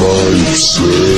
Mindset. Eh?